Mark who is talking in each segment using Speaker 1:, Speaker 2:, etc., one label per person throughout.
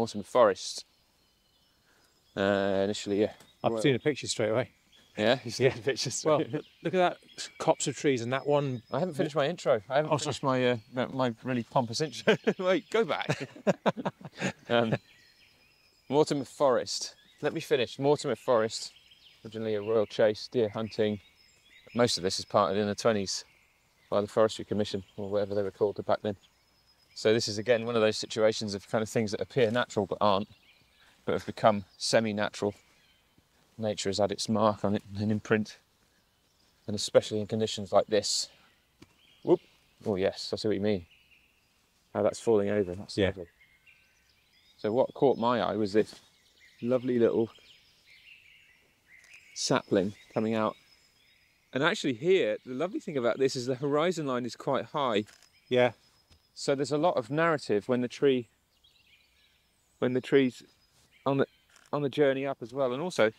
Speaker 1: Mortimer Forest. Uh, initially, yeah.
Speaker 2: I've
Speaker 1: Well-
Speaker 2: seen a picture straight away.
Speaker 1: Yeah, you see
Speaker 2: Yeah.
Speaker 1: the pictures.
Speaker 2: Well, look, at that copse of trees and that one.
Speaker 1: I haven't finished my intro. I haven't
Speaker 2: Oh,
Speaker 1: finished my uh, my- my really pompous intro. Wait, go back. um, Mortimer Forest. Let me finish. Mortimer Forest, originally a royal chase, deer hunting. Most of this is parted in the 20s by the Forestry Commission, or whatever they were called back then. So this is again one of those situations of kind of things that appear natural but aren't, but have become semi-natural. Nature has had its mark on it, an imprint, and especially in conditions like this, Whoop. Oh yes, I see what you mean. How that's falling over. That's
Speaker 2: Yeah.
Speaker 1: lovely. So what caught my eye was this lovely little sapling coming out. And actually here, the lovely thing about this is the horizon line is quite high.
Speaker 2: Yeah.
Speaker 1: So there's a lot of narrative when the tree when the tree's on the on the journey up as well. And also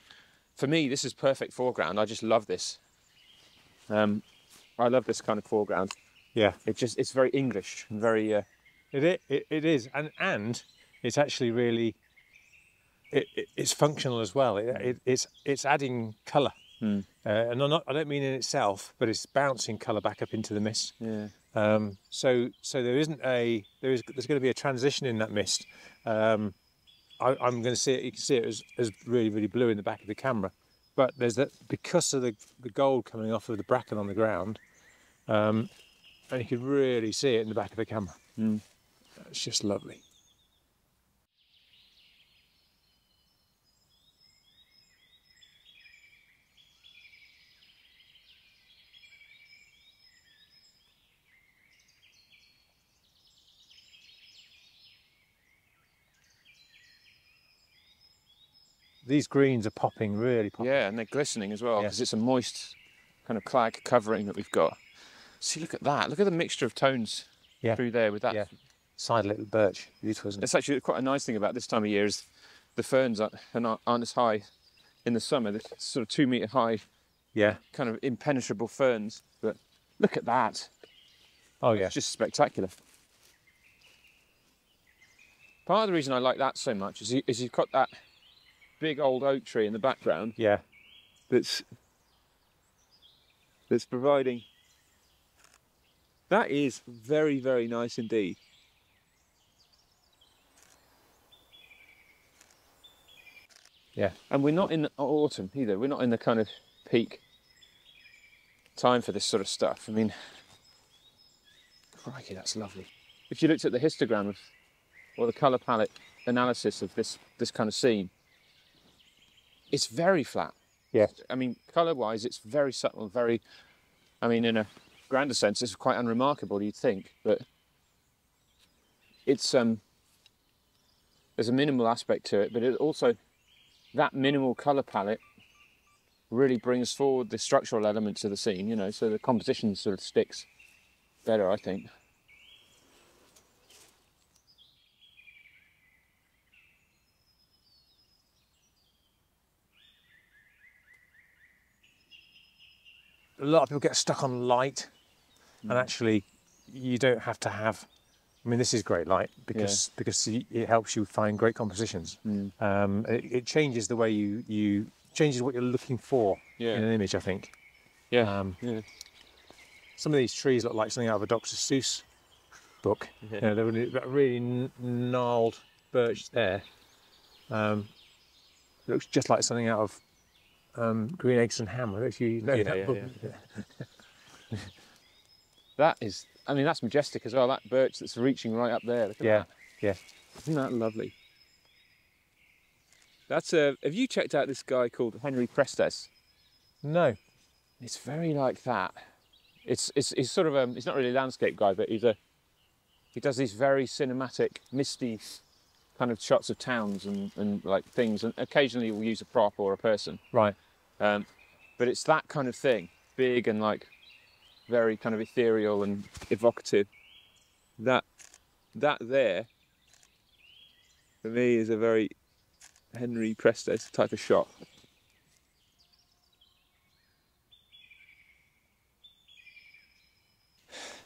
Speaker 1: for me this is perfect foreground. I just love this. Um I love this kind of foreground.
Speaker 2: Yeah.
Speaker 1: It just it's very English and very uh,
Speaker 2: It, it, it is, and and it's actually really it, it, it's functional as well. It, it, it's it's adding colour,
Speaker 1: Hmm.
Speaker 2: uh, and not, I don't mean in itself, but it's bouncing colour back up into the mist.
Speaker 1: yeah.
Speaker 2: Um, so so there isn't a there is there's going to be a transition in that mist. Um, I, I'm going to see it. You can see it as, as really really blue in the back of the camera, but there's that because of the the gold coming off of the bracken on the ground, um, and you can really see it in the back of the camera.
Speaker 1: Mm.
Speaker 2: It's just lovely. These greens are popping really popping.
Speaker 1: Yeah, and they're glistening as well
Speaker 2: Yeah.
Speaker 1: because it's a moist kind of clag covering that we've got. See, look at that. Look at the mixture of tones
Speaker 2: Yeah.
Speaker 1: through there with that.
Speaker 2: Yeah. Side little birch, beautiful, isn't it?
Speaker 1: It's actually quite a nice thing about this time of year is the ferns aren't, aren't aren't as high in the summer. They're sort of two metre high,
Speaker 2: Yeah.
Speaker 1: kind of impenetrable ferns. But look at that.
Speaker 2: Oh yeah.
Speaker 1: It's just spectacular. Part of the reason I like that so much is, you, is you've got that big old oak tree in the background
Speaker 2: Yeah.
Speaker 1: that's that's providing that is very very nice indeed
Speaker 2: Yeah.
Speaker 1: and we're not in autumn either we're not in the kind of peak time for this sort of stuff i mean crikey that's lovely if you looked at the histogram of or the color palette analysis of this this kind of scene it's very flat
Speaker 2: Yeah.
Speaker 1: I mean, colour wise, it's very subtle, very, I mean, in a grander sense, it's quite unremarkable, you'd think, but it's, um, there's a minimal aspect to it, but it also, that minimal colour palette really brings forward the structural elements of the scene, you know, so the composition sort of sticks better, I think.
Speaker 2: A lot of people get stuck on light, and actually, you don't have to have. I mean, this is great light because because it helps you find great compositions. Um, it, it changes the way you you changes what you're looking for
Speaker 1: Yeah.
Speaker 2: in an image. I think
Speaker 1: Yeah.
Speaker 2: Um,
Speaker 1: yeah.
Speaker 2: some of these trees look like something out of a Dr. Seuss book. You know, they're really, that really gnarled birch there. Um, looks just like something out of um, Green Eggs and Ham. I don't know if you know
Speaker 1: Yeah,
Speaker 2: that
Speaker 1: yeah,
Speaker 2: book.
Speaker 1: yeah. That is, I mean, that's majestic as well. That birch that's reaching right up there.
Speaker 2: Yeah,
Speaker 1: that.
Speaker 2: yeah.
Speaker 1: Isn't that lovely? That's a. Have you checked out this guy called Henry Prestes?
Speaker 2: No.
Speaker 1: It's very like that. It's it's he's sort of a. He's not really a landscape guy, but he's a. He does these very cinematic, misty, kind of shots of towns and and like things, and occasionally we'll use a prop or a person.
Speaker 2: Right.
Speaker 1: Um, but it's that kind of thing, big and like very kind of ethereal and evocative. That that there for me is a very Henry Prestes type of shot.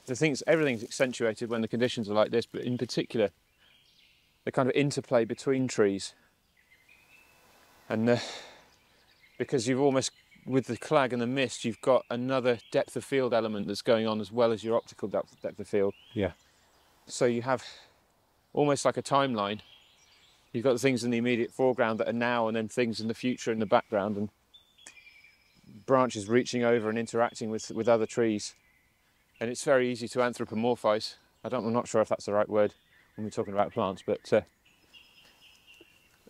Speaker 1: The things everything's accentuated when the conditions are like this, but in particular the kind of interplay between trees. And uh, because you've almost, with the clag and the mist, you've got another depth of field element that's going on as well as your optical depth, depth of field.
Speaker 2: Yeah.
Speaker 1: So you have almost like a timeline. You've got the things in the immediate foreground that are now, and then things in the future in the background, and branches reaching over and interacting with, with other trees. And it's very easy to anthropomorphize. I don't, I'm not sure if that's the right word when we're talking about plants, but uh,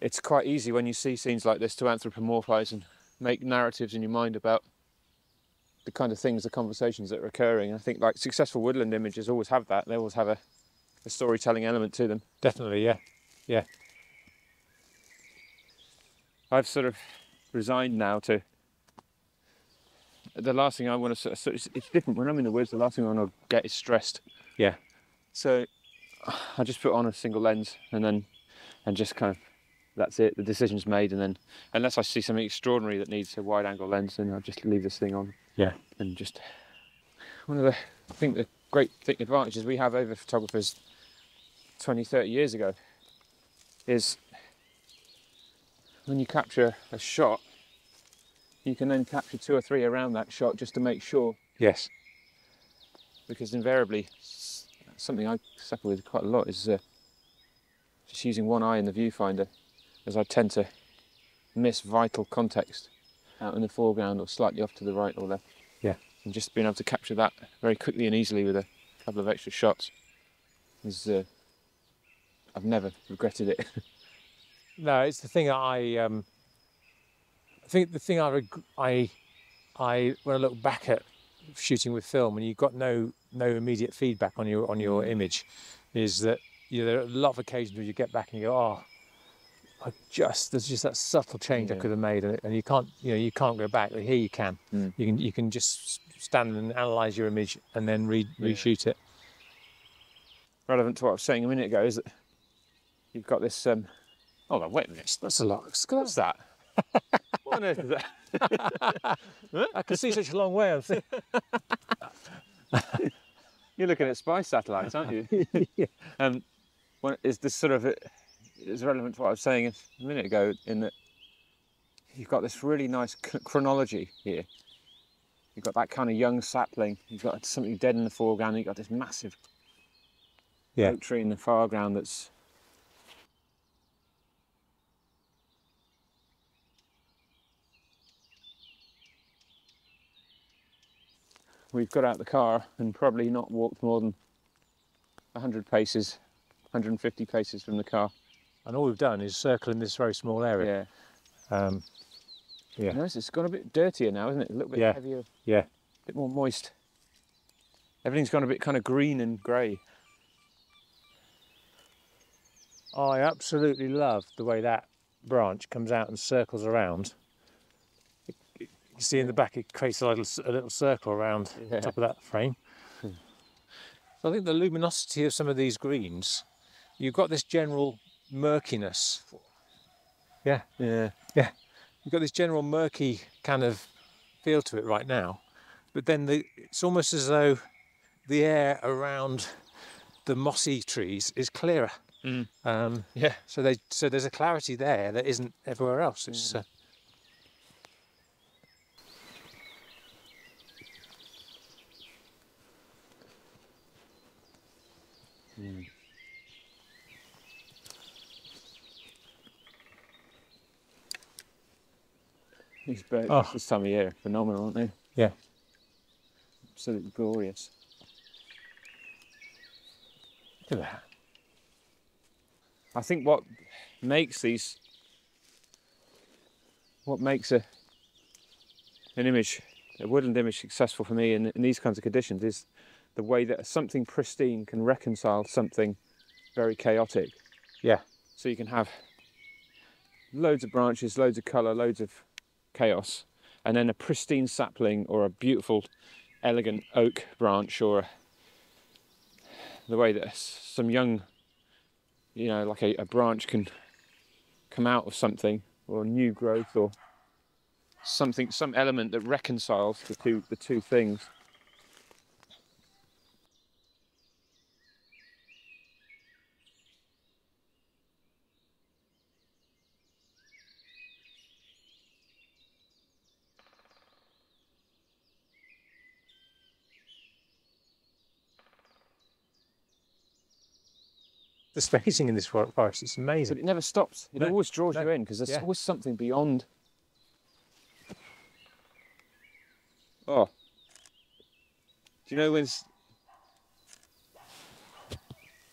Speaker 1: it's quite easy when you see scenes like this to anthropomorphize and make narratives in your mind about the kind of things, the conversations that are occurring. I think like successful woodland images always have that. They always have a, a storytelling element to them.
Speaker 2: Definitely, yeah, yeah.
Speaker 1: I've sort of resigned now to the last thing I want to sort of, so it's, it's different when I'm in the woods. The last thing I want to get is stressed.
Speaker 2: Yeah.
Speaker 1: So I just put on a single lens and then and just kind of that's it. The decision's made, and then unless I see something extraordinary that needs a wide angle lens, then I'll just leave this thing on.
Speaker 2: Yeah.
Speaker 1: And just one of the I think the great thing, advantages we have over photographers 20, 30 years ago is when you capture a shot, you can then capture two or three around that shot just to make sure,
Speaker 2: Yes.
Speaker 1: because invariably something I suffer with quite a lot is uh, just using one eye in the viewfinder, as I tend to miss vital context out in the foreground or slightly off to the right or left.
Speaker 2: Yeah.
Speaker 1: And just being able to capture that very quickly and easily with a couple of extra shots is uh, I've never regretted it.
Speaker 2: No, it's the thing that I um, I think the thing I I I when I look back at shooting with film and you've got no no immediate feedback on your on your image is that you know, there are a lot of occasions where you get back and you go oh I just there's just that subtle change I could have made and, and you can't you know you can't go back here you can
Speaker 1: Mm.
Speaker 2: you can you can just stand and analyze your image and then re-
Speaker 1: Yeah.
Speaker 2: reshoot it
Speaker 1: Relevant to what I was saying a minute ago is that you've got this. Um, hold on, wait a minute.
Speaker 2: that's a lot
Speaker 1: What's that? what on earth is that?
Speaker 2: I can see such a long way
Speaker 1: You're looking at spy satellites, aren't you?
Speaker 2: Yeah.
Speaker 1: Um, is this sort of is relevant to what I was saying a minute ago in that you've got this really nice chronology here. You've got that kind of young sapling. You've got something dead in the foreground. You've got this massive
Speaker 2: Yeah.
Speaker 1: oak tree in the foreground that's we've got out the car and probably not walked more than 100 paces 150 paces from the car.
Speaker 2: And all we've done is circle in this very small area.
Speaker 1: Yeah.
Speaker 2: Um, Yeah.
Speaker 1: Notice it's gone a bit dirtier now isn't it? A little bit
Speaker 2: Yeah.
Speaker 1: heavier.
Speaker 2: Yeah.
Speaker 1: A bit more moist. Everything's gone a bit kind of green and grey.
Speaker 2: I absolutely love the way that branch comes out and circles around. You see in the back, it creates a little, a little circle around
Speaker 1: Yeah.
Speaker 2: the top of that frame. So I think the luminosity of some of these greens, you've got this general murkiness. Yeah,
Speaker 1: yeah Yeah.
Speaker 2: you've got this general murky kind of feel to it right now. But then the, it's almost as though the air around the mossy trees is clearer.
Speaker 1: Mm.
Speaker 2: Um,
Speaker 1: yeah
Speaker 2: so they so there's a clarity there that isn't everywhere else. It's uh,
Speaker 1: these birds
Speaker 2: Oh.
Speaker 1: this time of year are phenomenal aren't they
Speaker 2: yeah.
Speaker 1: absolutely glorious
Speaker 2: Look at that.
Speaker 1: I think what makes these, what makes a an image, a woodland image, successful for me in, in these kinds of conditions is the way that something pristine can reconcile something very chaotic.
Speaker 2: Yeah.
Speaker 1: So you can have loads of branches, loads of colour, loads of chaos, and then a pristine sapling or a beautiful, elegant oak branch or the way that some young you know, like a, a branch can come out of something or new growth or something, some element that reconciles the two, the two things.
Speaker 2: The spacing in this forest. It's amazing.
Speaker 1: But it never stops. It
Speaker 2: No,
Speaker 1: always draws
Speaker 2: no.
Speaker 1: you in because there's
Speaker 2: Yeah.
Speaker 1: always something beyond. Oh. Do you know when it's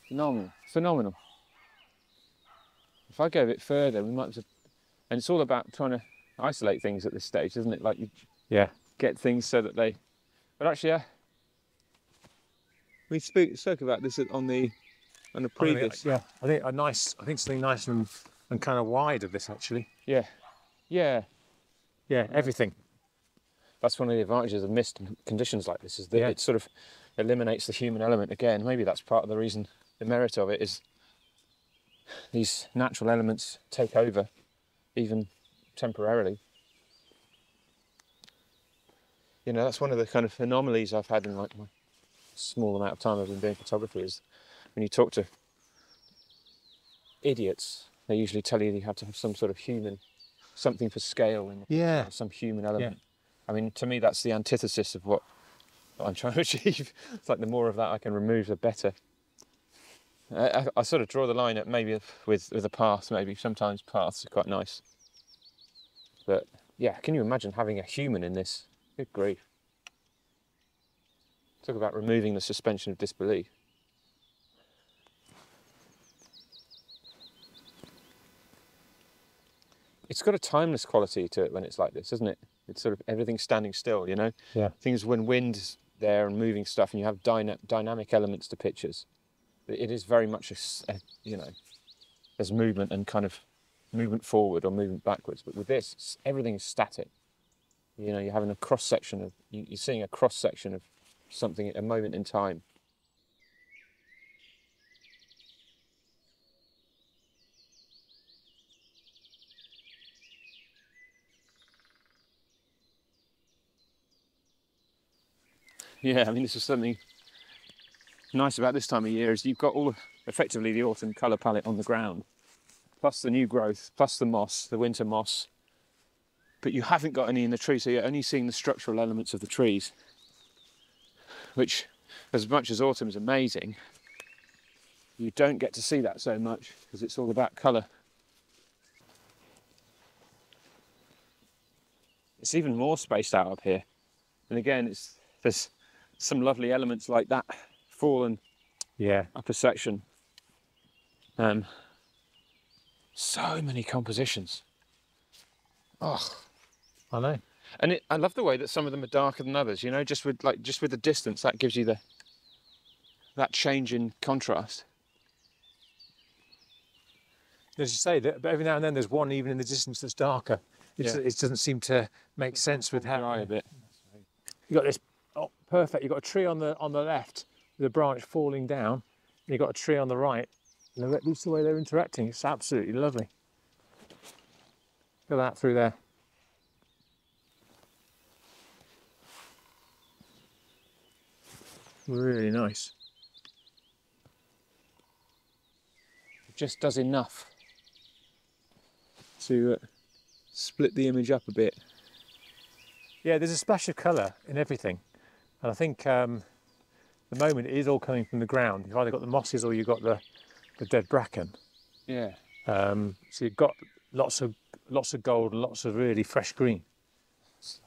Speaker 1: phenomenal? Phenomenal. If I go a bit further, we might have, and it's all about trying to isolate things at this stage, isn't it? Like you
Speaker 2: Yeah.
Speaker 1: get things so that they. But actually, uh, we spoke spoke about this on the on the
Speaker 2: I mean, uh,
Speaker 1: previous.
Speaker 2: yeah, I think a nice, I think something nice and and kind of wide of this actually.
Speaker 1: yeah, yeah.
Speaker 2: Yeah, everything.
Speaker 1: that's one of the advantages of mist and conditions like this is that
Speaker 2: Yeah.
Speaker 1: it sort of eliminates the human element again. Maybe that's part of the reason, the merit of it is these natural elements take over, even temporarily. You know, that's one of the kind of anomalies I've had in like my small amount of time I've been doing photography is when you talk to idiots, they usually tell you you have to have some sort of human, something for scale in
Speaker 2: Yeah.
Speaker 1: some human element. I mean, to me, that's the antithesis of what, what I'm trying to achieve. It's like the more of that I can remove, the better. I, I, I sort of draw the line at maybe with with a path. Maybe sometimes paths are quite nice, but yeah, can you imagine having a human in this? Good grief! Talk about removing the suspension of disbelief. It's got a timeless quality to it when it's like this, isn't it? It's sort of everything standing still, you know?
Speaker 2: Yeah.
Speaker 1: Things when wind's there and moving stuff and you have dyna- dynamic elements to pictures. It is very much a, a- you know, there's movement and kind of movement forward or movement backwards. But with this, everything's static. You know, you're having a cross section of, you're seeing a cross section of something at a moment in time. Yeah, I mean, this is something nice about this time of year is you've got all effectively the autumn colour palette on the ground, plus the new growth, plus the moss, the winter moss. But you haven't got any in the tree, so you're only seeing the structural elements of the trees. Which, as much as autumn is amazing, you don't get to see that so much because it's all about colour. It's even more spaced out up here. And again, it's there's some lovely elements like that fallen
Speaker 2: Yeah.
Speaker 1: upper section. Um, so many compositions. Oh,
Speaker 2: I know.
Speaker 1: and it, I love the way that some of them are darker than others. You know, just with like just with the distance, that gives you the that change in contrast.
Speaker 2: As you say, that, but every now and then there's one even in the distance that's darker. It's,
Speaker 1: Yeah.
Speaker 2: It doesn't seem to make sense with
Speaker 1: Dry
Speaker 2: how
Speaker 1: a bit.
Speaker 2: you got this. Oh, perfect! You have got a tree on the on the left with a branch falling down. And you have got a tree on the right. And that's the way they're interacting. It's absolutely lovely. Look at that through there. Really nice.
Speaker 1: It just does enough to uh, split the image up a bit.
Speaker 2: Yeah, there's a splash of colour in everything, and I think um, the moment it is all coming from the ground. You've either got the mosses or you've got the, the dead bracken.
Speaker 1: Yeah.
Speaker 2: Um, so you've got lots of lots of gold and lots of really fresh green.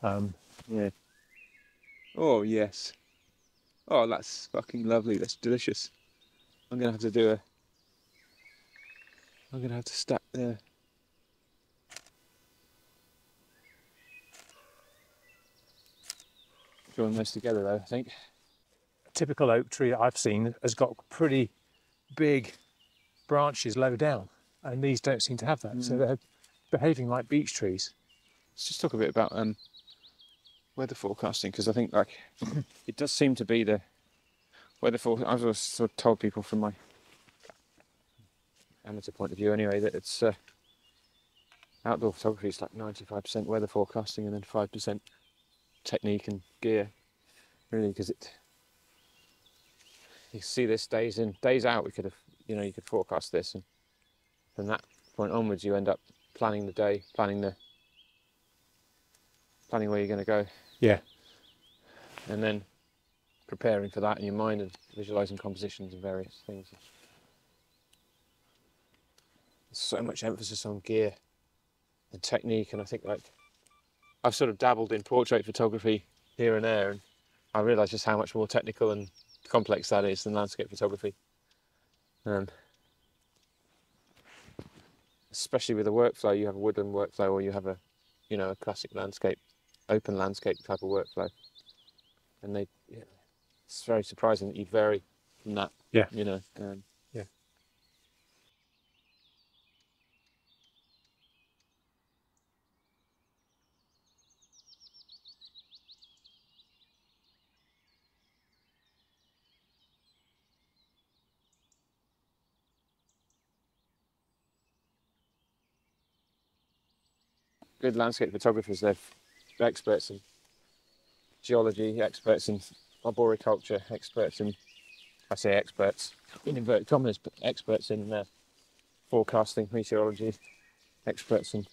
Speaker 2: Um,
Speaker 1: Yeah. Oh yes. Oh, that's fucking lovely. That's delicious. I'm gonna have to do a. I'm gonna have to stack the. Join those together though. I think.
Speaker 2: a typical oak tree that I've seen has got pretty big branches low down, and these don't seem to have that. So they're behaving like beech trees.
Speaker 1: Let's just talk a bit about um, weather forecasting because I think like it does seem to be the weather for. I've always sort of told people from my amateur point of view anyway that it's uh, outdoor photography is like 95% weather forecasting and then 5% technique and gear really because it you see this days in days out we could have you know you could forecast this and from that point onwards you end up planning the day planning the planning where you're going to go
Speaker 2: Yeah.
Speaker 1: and then preparing for that in your mind and visualizing compositions and various things so much emphasis on gear and technique, and I think like I've sort of dabbled in portrait photography here and there, and I realise just how much more technical and complex that is than landscape photography. Um, especially with a workflow, you have a woodland workflow, or you have a, you know, a classic landscape, open landscape type of workflow, and they, yeah, it's very surprising that you vary from that.
Speaker 2: Yeah.
Speaker 1: You know. Um,
Speaker 2: Yeah.
Speaker 1: Good landscape photographers, they're experts in geology, experts in arboriculture, experts in, I say experts, in inverted commas, but experts in uh, forecasting, meteorology, experts in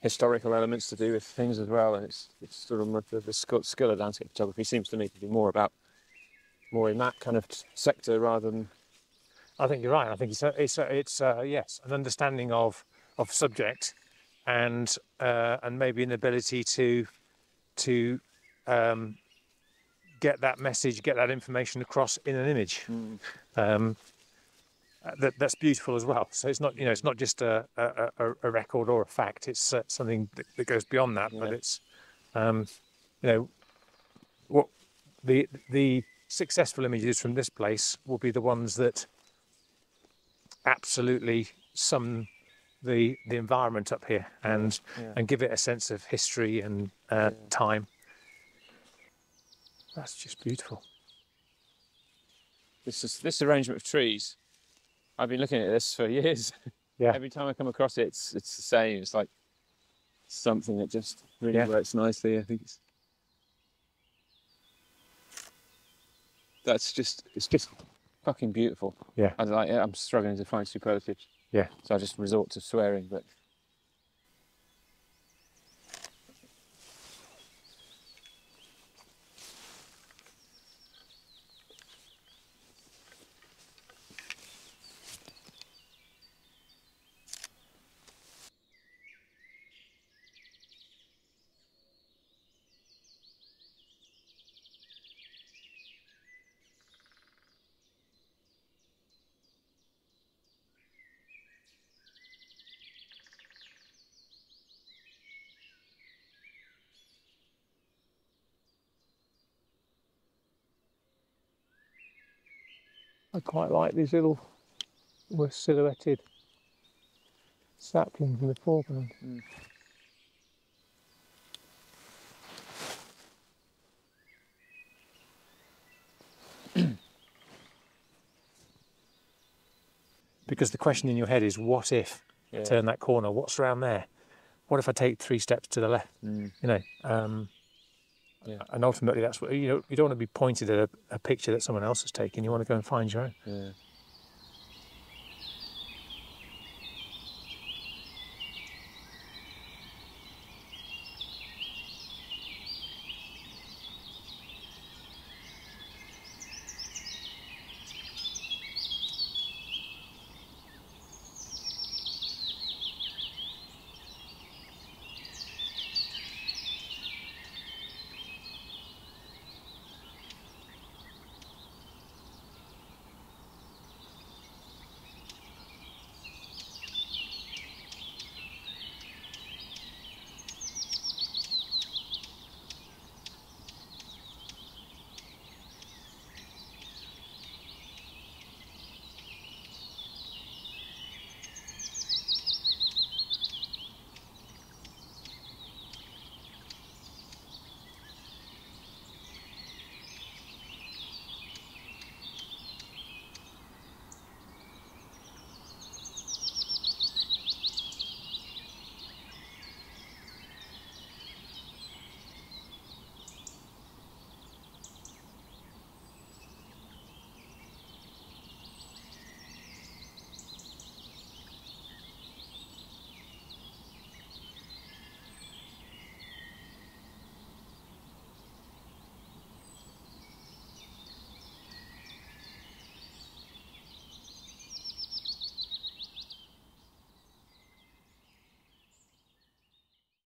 Speaker 1: historical elements to do with things as well. And it's, it's sort of the, the skill of landscape photography seems to me to be more about, more in that kind of sector rather than
Speaker 2: I think you're right. I think it's a, it's a, it's uh yes, an understanding of of subject, and uh, and maybe an ability to to um, get that message, get that information across in an image. Um, uh, that that's beautiful as well. So it's not you know it's not just a a, a, a record or a fact. It's uh, something that, that goes beyond that. But it's um, you know what the the successful images from this place will be the ones that absolutely sum the the environment up here and
Speaker 1: Yeah.
Speaker 2: and give it a sense of history and uh,
Speaker 1: Yeah.
Speaker 2: time. That's just beautiful.
Speaker 1: this is, this arrangement of trees. I've been looking at this for years.
Speaker 2: Yeah.
Speaker 1: Every time I come across it, it's it's the same. It's like something that just really
Speaker 2: Yeah.
Speaker 1: works nicely. I think it's that's just it's just fucking beautiful.
Speaker 2: Yeah.
Speaker 1: I, like, I'm struggling to find superlatives.
Speaker 2: Yeah.
Speaker 1: So I just resort to swearing, but
Speaker 2: I quite like these little were silhouetted saplings in the foreground. because the question in your head is what if
Speaker 1: yeah.
Speaker 2: turn that corner what's around there what if i take three steps to the left
Speaker 1: Mm.
Speaker 2: you know um,
Speaker 1: Yeah.
Speaker 2: and ultimately that's what you know you don't want to be pointed at a, a picture that someone else has taken you want to go and find your own
Speaker 1: yeah.